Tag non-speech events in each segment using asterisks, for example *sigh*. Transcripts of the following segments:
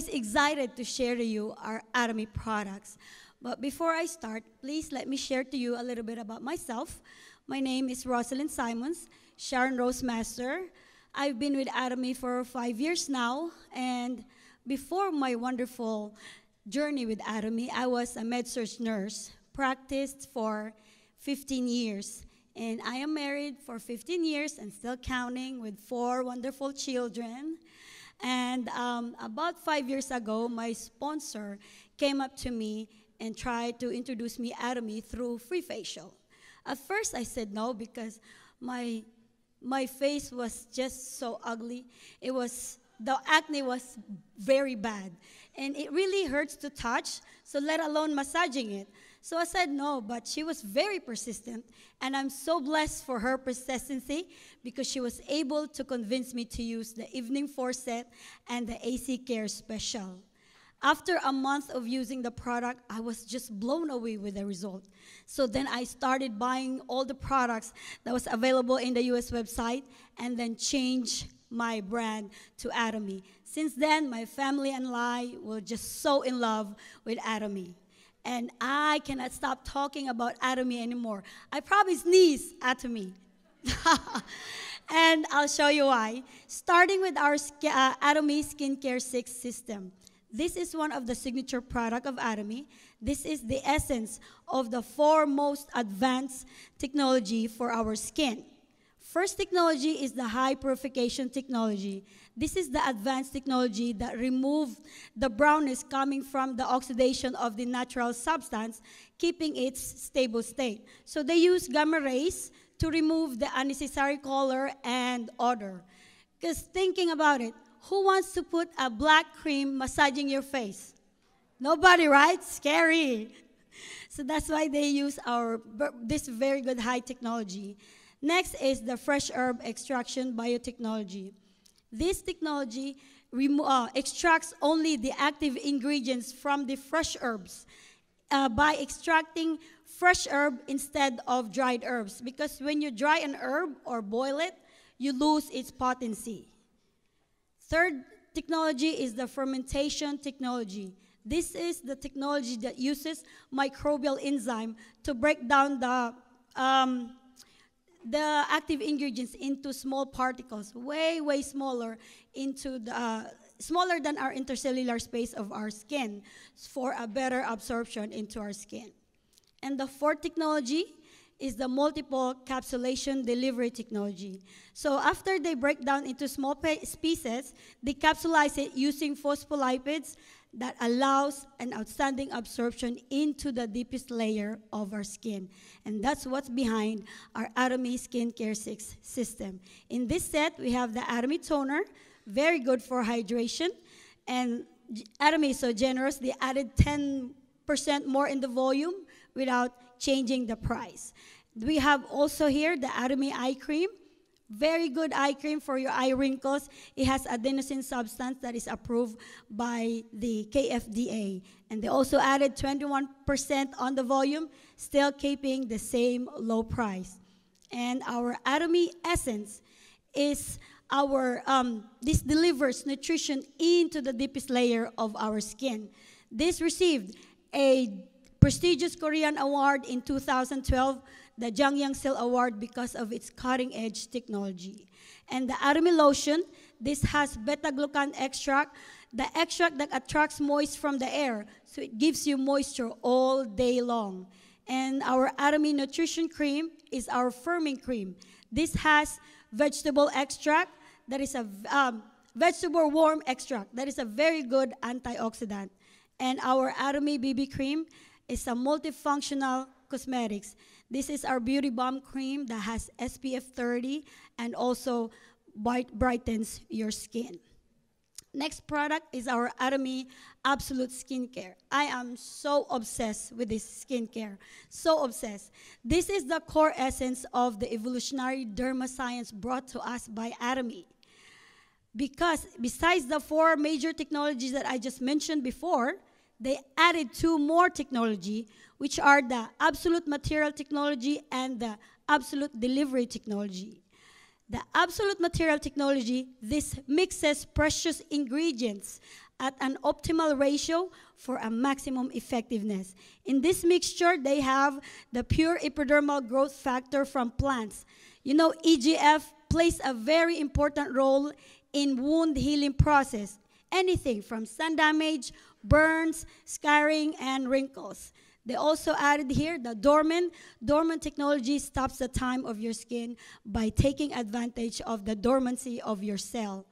always excited to share to you our Atomy products. But before I start, please let me share to you a little bit about myself. My name is Rocelyn Symmonds, Sharon Rose Master. I've been with Atomy for five years now, and before my wonderful journey with Atomy, I was a med-surg nurse, practiced for 15 years. And I am married for 15 years and still counting with four wonderful children. And um, about five years ago, my sponsor came up to me and tried to introduce me Atomy through free facial. At first, I said no because my my face was just so ugly. It was the acne was very bad, and it really hurts to touch. So let alone massaging it. So I said no, but she was very persistent, and I'm so blessed for her persistency because she was able to convince me to use the Evening Forset and the AC Care Special. After a month of using the product, I was just blown away with the result. So then I started buying all the products that was available in the US website and then changed my brand to Atomy. Since then, my family and I were just so in love with Atomy and I cannot stop talking about Atomy anymore. I probably sneeze Atomy. *laughs* and I'll show you why. Starting with our uh, Atomy Skincare 6 system. This is one of the signature product of Atomy. This is the essence of the four most advanced technology for our skin. First technology is the high purification technology. This is the advanced technology that removes the brownness coming from the oxidation of the natural substance, keeping its stable state. So they use gamma rays to remove the unnecessary color and odor. Because thinking about it, who wants to put a black cream massaging your face? Nobody, right? Scary. *laughs* So that's why they use our this very good high technology. Next is the fresh herb extraction biotechnology. This technology uh, extracts only the active ingredients from the fresh herbs uh, by extracting fresh herb instead of dried herbs. Because when you dry an herb or boil it, you lose its potency. Third technology is the fermentation technology. This is the technology that uses microbial enzyme to break down the um, the active ingredients into small particles, way, way smaller into the, uh, smaller than our intercellular space of our skin for a better absorption into our skin. And the fourth technology is the multiple capsulation delivery technology. So after they break down into small pieces, they capsulize it using phospholipids that allows an outstanding absorption into the deepest layer of our skin. And that's what's behind our Atomy Skincare 6 system. In this set, we have the Atomy Toner, very good for hydration. And Atomy is so generous, they added 10% more in the volume without changing the price. We have also here the Atomy Eye Cream, very good eye cream for your eye wrinkles. It has adenosine substance that is approved by the KFDA. And they also added 21% on the volume, still keeping the same low price. And our Atomy Essence is our, um, this delivers nutrition into the deepest layer of our skin. This received a prestigious Korean award in 2012 the Jang Young Sil Award because of its cutting edge technology. And the Atomy lotion, this has beta glucan extract, the extract that attracts moist from the air, so it gives you moisture all day long. And our Atomy nutrition cream is our firming cream. This has vegetable extract that is a um, vegetable warm extract that is a very good antioxidant. And our Atomy BB cream is a multifunctional cosmetics. This is our Beauty Balm Cream that has SPF 30 and also brightens your skin. Next product is our Atomy Absolute Skincare. I am so obsessed with this skincare, so obsessed. This is the core essence of the evolutionary derma science brought to us by Atomy. Because besides the four major technologies that I just mentioned before, they added two more technology, which are the absolute material technology and the absolute delivery technology. The absolute material technology, this mixes precious ingredients at an optimal ratio for a maximum effectiveness. In this mixture, they have the pure epidermal growth factor from plants. You know, EGF plays a very important role in wound healing process. Anything from sun damage, burns, scarring, and wrinkles. They also added here the dormant. Dormant technology stops the time of your skin by taking advantage of the dormancy of your cell.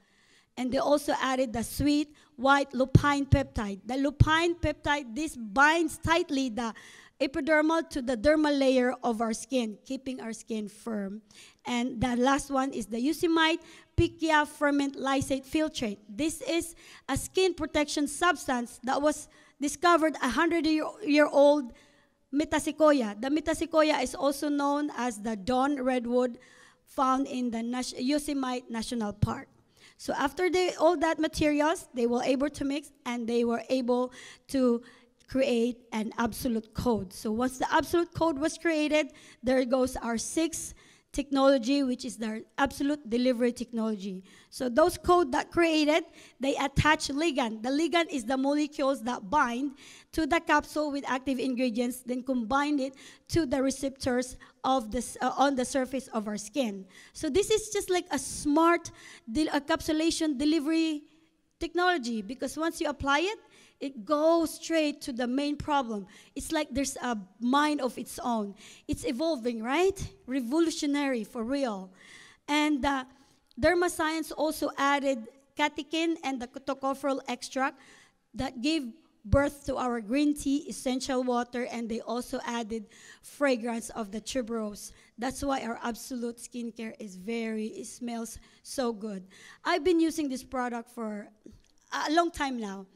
And they also added the sweet white lupine peptide. The lupine peptide, this binds tightly the epidermal to the dermal layer of our skin, keeping our skin firm. And the last one is the Eucimite Pichia ferment lysate filtrate. This is a skin protection substance that was discovered a 100 year, year old metasequoia. The metasequoia is also known as the dawn redwood found in the Yosemite National Park. So after they, all that materials, they were able to mix and they were able to create an absolute code. So once the absolute code was created, there goes our six technology, which is their absolute delivery technology. So those code that created, they attach ligand. The ligand is the molecules that bind to the capsule with active ingredients, then combine it to the receptors of this uh, on the surface of our skin. So this is just like a smart de- encapsulation delivery technology because once you apply it, it goes straight to the main problem. It's like there's a mind of its own. It's evolving, right? Revolutionary for real. And uh, Derma Science also added catechin and the tocopherol extract that gave birth to our green tea essential water and they also added fragrance of the tuberose that's why our absolute skincare is very it smells so good i've been using this product for a long time now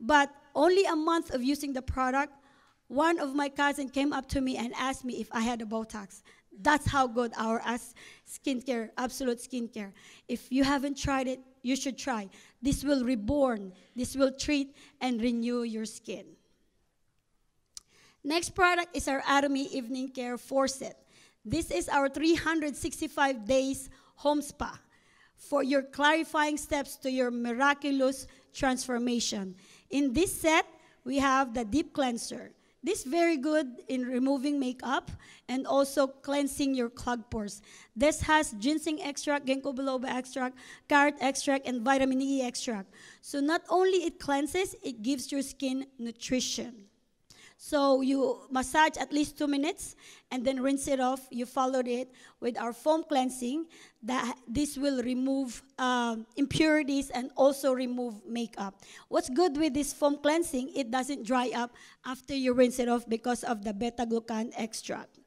but only a month of using the product, one of my cousins came up to me and asked me if I had a Botox. That's how good our skincare, absolute skincare. If you haven't tried it, you should try. This will reborn, this will treat and renew your skin. Next product is our Atomy Evening Care Forset. This is our 365 days home spa for your clarifying steps to your miraculous transformation. In this set, we have the deep cleanser. This very good in removing makeup and also cleansing your clogged pores. This has ginseng extract, ginkgo biloba extract, carrot extract, and vitamin E extract. So not only it cleanses, it gives your skin nutrition. So you massage at least two minutes and then rinse it off. You followed it with our foam cleansing. That this will remove uh, impurities and also remove makeup. What's good with this foam cleansing? It doesn't dry up after you rinse it off because of the beta glucan extract.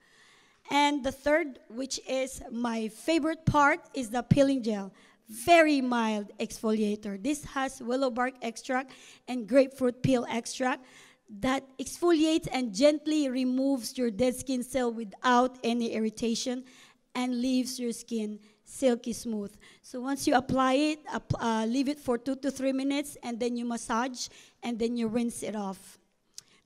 And the third, which is my favorite part, is the peeling gel very mild exfoliator. This has willow bark extract and grapefruit peel extract that exfoliates and gently removes your dead skin cell without any irritation and leaves your skin silky smooth. So once you apply it, uh, leave it for two to three minutes, and then you massage, and then you rinse it off.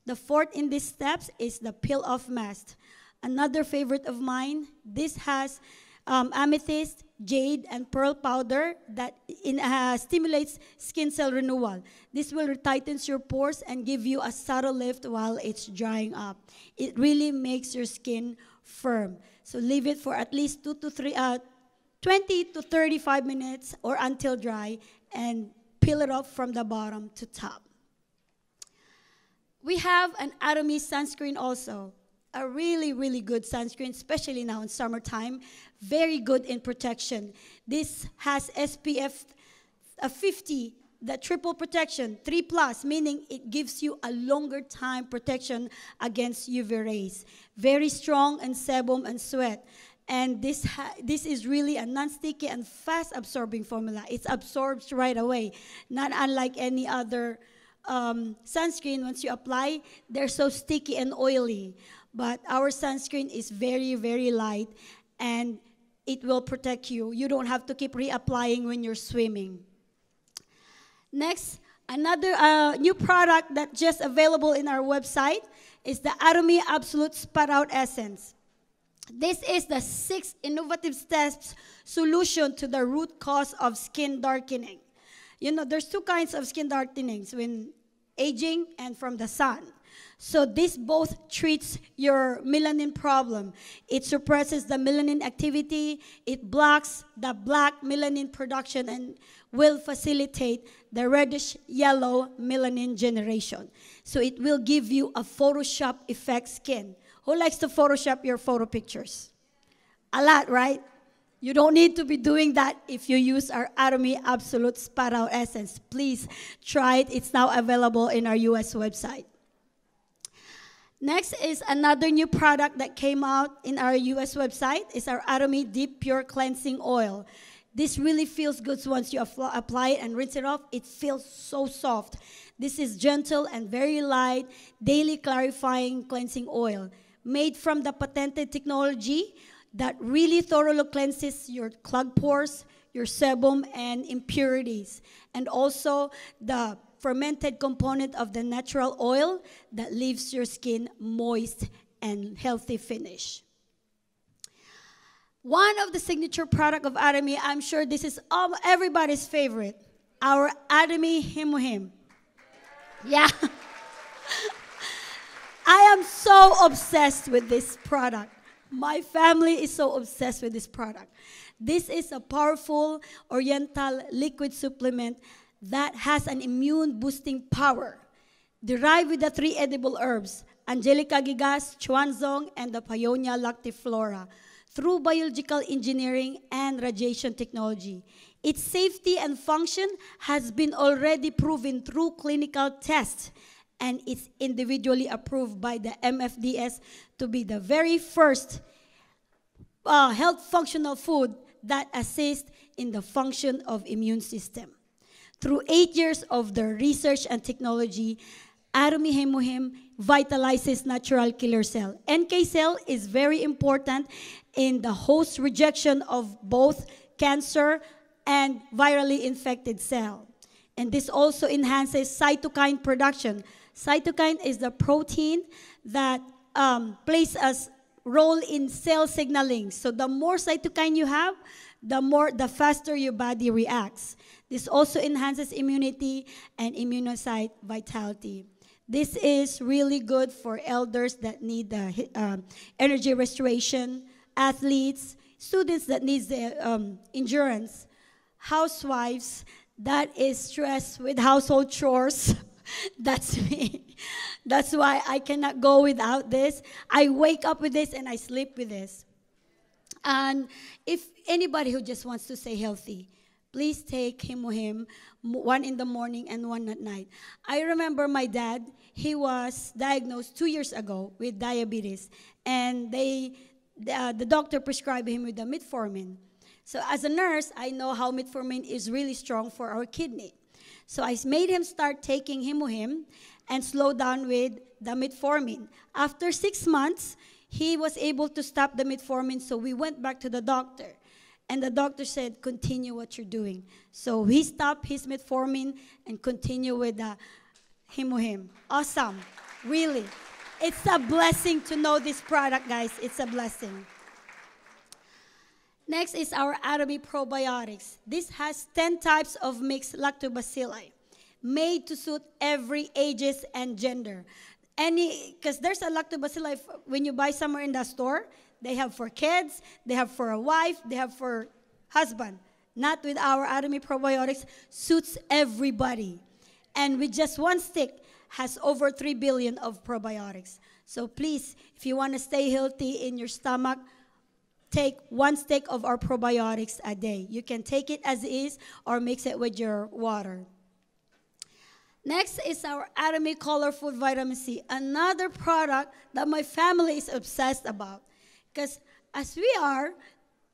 The fourth in these steps is the peel off mask. Another favorite of mine. This has um, amethyst, jade, and pearl powder that in, uh, stimulates skin cell renewal. This will tighten your pores and give you a subtle lift while it's drying up. It really makes your skin firm. So leave it for at least two to three, uh, 20 to 35 minutes or until dry and peel it off from the bottom to top. We have an Atomy sunscreen also a really, really good sunscreen, especially now in summertime. Very good in protection. This has SPF uh, 50, the triple protection, 3 plus, meaning it gives you a longer time protection against UV rays. Very strong in sebum and sweat. And this, this is really a non-sticky and fast-absorbing formula. It absorbs right away, not unlike any other um, sunscreen. Once you apply, they're so sticky and oily. But our sunscreen is very, very light and it will protect you. You don't have to keep reapplying when you're swimming. Next, another uh, new product that just available in our website is the Atomy Absolute Spot Out Essence. This is the six innovative steps solution to the root cause of skin darkening. You know, there's two kinds of skin darkenings when aging and from the sun. So this both treats your melanin problem. It suppresses the melanin activity, it blocks the black melanin production and will facilitate the reddish yellow melanin generation. So it will give you a Photoshop effect skin. Who likes to Photoshop your photo pictures? A lot, right? You don't need to be doing that if you use our Atomy Absolute Spot Out Essence. Please try it. It's now available in our US website. Next is another new product that came out in our US website. It's our Atomy Deep Pure Cleansing Oil. This really feels good once you apply it and rinse it off. It feels so soft. This is gentle and very light, daily clarifying cleansing oil. Made from the patented technology that really thoroughly cleanses your clogged pores, your sebum, and impurities. And also the fermented component of the natural oil that leaves your skin moist and healthy finish. One of the signature product of Atomy, I'm sure this is everybody's favorite, our Atomy HemoHIM. Yeah. *laughs* I am so obsessed with this product. My family is so obsessed with this product. This is a powerful oriental liquid supplement that has an immune boosting power, derived with the three edible herbs, Angelica gigas, chuanxiong, and the Paeonia lactiflora, through biological engineering and radiation technology. Its safety and function has been already proven through clinical tests, and it's individually approved by the MFDS to be the very first uh, health functional food that assists in the function of immune system. Through eight years of the research and technology, Hemohim vitalizes natural killer cell. NK cell is very important in the host rejection of both cancer and virally infected cell. And this also enhances cytokine production. Cytokine is the protein that um, plays a role in cell signaling. So the more cytokine you have, the more the faster your body reacts. This also enhances immunity and immunocyte vitality. This is really good for elders that need the uh, energy restoration, athletes, students that need the um, endurance, housewives that is stressed with household chores. *laughs* That's me. That's why I cannot go without this. I wake up with this and I sleep with this. And if anybody who just wants to stay healthy, please take HemoHIM one in the morning and one at night. I remember my dad, he was diagnosed two years ago with diabetes, and they, uh, the doctor prescribed him with the metformin. So as a nurse, I know how metformin is really strong for our kidney. So I made him start taking HemoHIM and slow down with the metformin. After six months, he was able to stop the metformin, so we went back to the doctor. And the doctor said, continue what you're doing. So he stopped his metformin and continue with uh, the HemoHIM. Awesome. Really. It's a blessing to know this product, guys. It's a blessing. Next is our Atomy probiotics. This has 10 types of mixed lactobacilli made to suit every ages and gender. Any, because there's a lactobacilli when you buy somewhere in the store, they have for kids, they have for a wife, they have for husband. Not with our Atomy probiotics, suits everybody. And with just one stick, has over 3 billion of probiotics. So please, if you want to stay healthy in your stomach, take one stick of our probiotics a day. You can take it as is or mix it with your water. Next is our Atomy Color Food Vitamin C, another product that my family is obsessed about. Because as we are,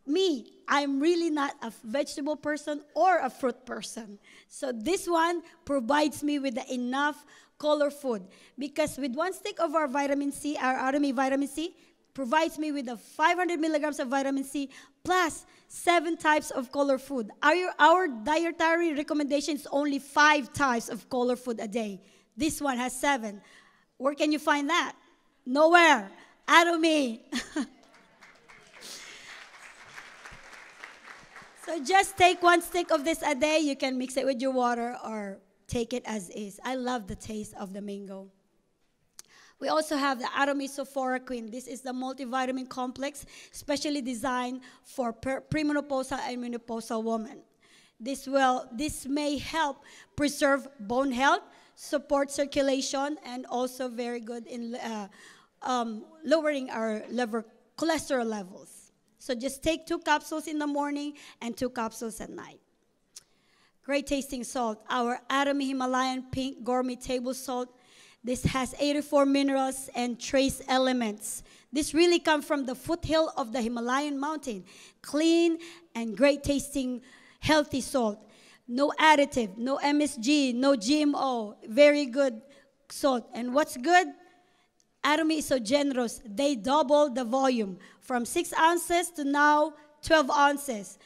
me, I'm really not a vegetable person or a fruit person. So this one provides me with enough color food. Because with one stick of our vitamin C, our Atomy vitamin C, provides me with a 500 milligrams of vitamin C plus seven types of color food. Our, our dietary recommendation is only five types of color food a day. This one has seven. Where can you find that? Nowhere. Atomy. *laughs* So just take one stick of this a day. You can mix it with your water or take it as is. I love the taste of the mango. We also have the Atomy Sophora This is the multivitamin complex specially designed for premenopausal and menopausal women. This will this may help preserve bone health, support circulation, and also very good in uh, um, lowering our liver cholesterol levels. So just take two capsules in the morning and two capsules at night. Great tasting salt. Our Atomy Himalayan Pink Gourmet Table Salt. This has 84 minerals and trace elements. This really comes from the foothill of the Himalayan mountain. Clean and great tasting, healthy salt. No additive, no MSG, no GMO. Very good salt. And what's good? Atomy is so generous. They double the volume from 6 ounces to now 12 ounces.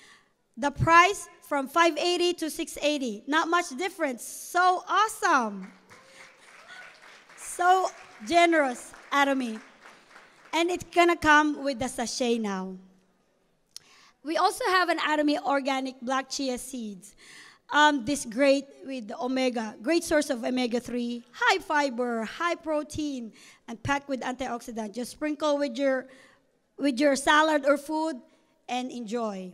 The price from 580 to 680. Not much difference. So awesome. So generous, Atomy. And it's gonna come with the sachet now. We also have an Atomy organic black chia seeds. Um, this great with omega, great source of omega 3, high fiber, high protein, and packed with antioxidant. Just sprinkle with your with your salad or food and enjoy.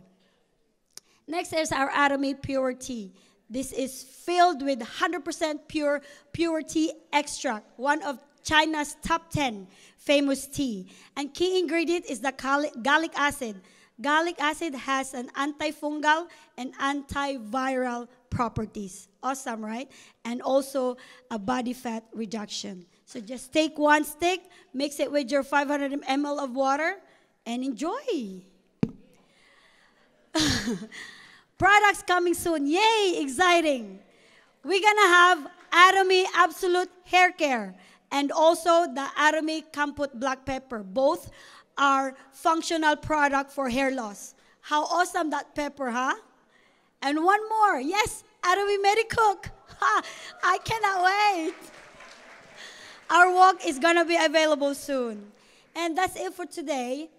Next is our Atomy Pure Tea. This is filled with 100% pure pure tea extract, one of China's top 10 famous tea. And key ingredient is the gallic acid. Gallic acid has an antifungal and antiviral properties. Awesome, right? And also a body fat reduction. So just take one stick, mix it with your 500 ml of water, and enjoy. *laughs* Products coming soon. Yay, exciting. We're going to have Atomy Absolute Hair Care and also the Atomy Kampot Black Pepper. Both are functional product for hair loss. How awesome that pepper, huh? And one more. Yes, Atomy Medicook. *laughs* Ha, I cannot wait. Our walk is going to be available soon. And that's it for today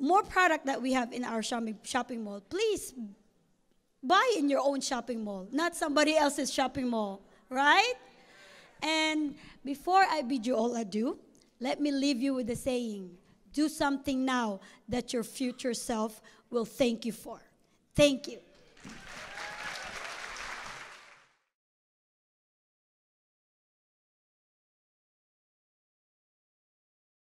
more product that we have in our shopping, shopping mall. Please buy in your own shopping mall, not somebody else's shopping mall, right? And before I bid you all adieu, let me leave you with a saying do something now that your future self will thank you for. Thank you.